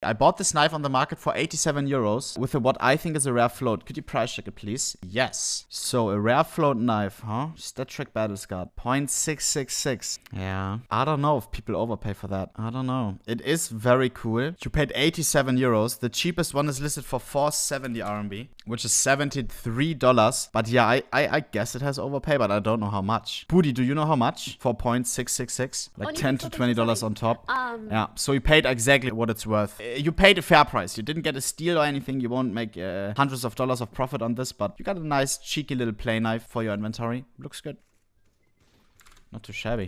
I bought this knife on the market for 87 euros with a, what I think is a rare float. Could you price check it, please? Yes. So a rare float knife, huh? StatTrak Battle Scar, 0.666. Yeah. I don't know if people overpay for that. I don't know. It is very cool. You paid 87 euros. The cheapest one is listed for 470 RMB, which is $73. But yeah, I, I, I guess it has overpay, but I don't know how much. Booty, do you know how much? 4.666, Like 10 to $20 on top. Um, Yeah, so you paid exactly what it's worth. Uh, You paid a fair price. You didn't get a steal or anything. You won't make uh, hundreds of dollars of profit on this, but you got a nice, cheeky little play knife for your inventory. Looks good. Not too shabby.